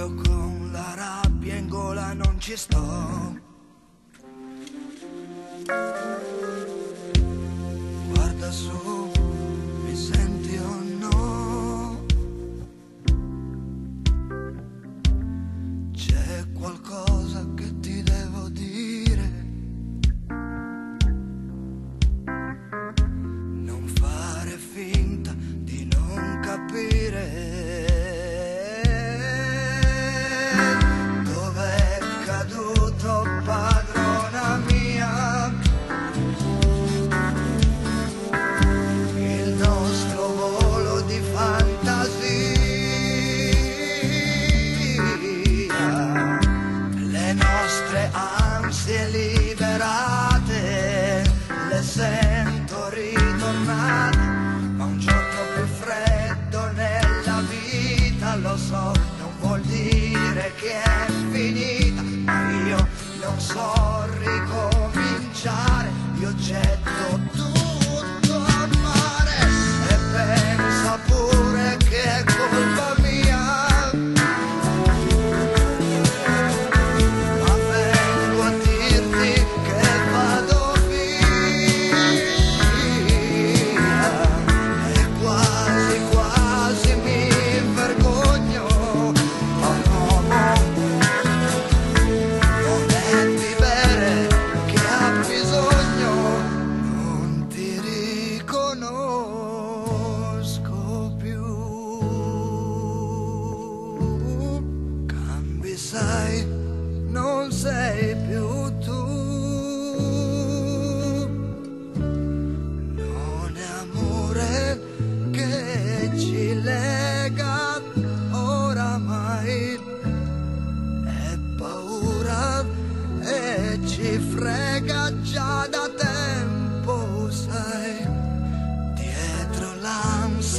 Io con la rabbia in gola non ci sto. Guarda su, mi senti ansie liberate, le sento ritornate, ma un giorno più freddo nella vita, lo so, non vuol dire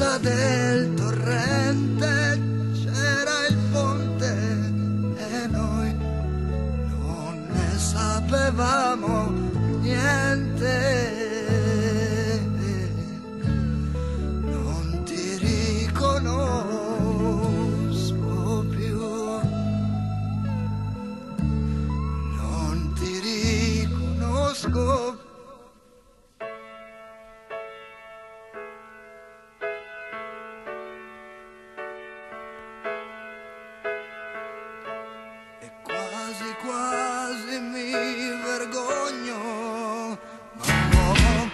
l'ansia del torrente c'era il ponte e noi non ne sapevamo quasi quasi mi vergogno, ma l'uomo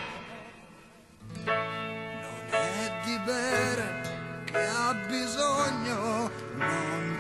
non è di bere che ha bisogno, non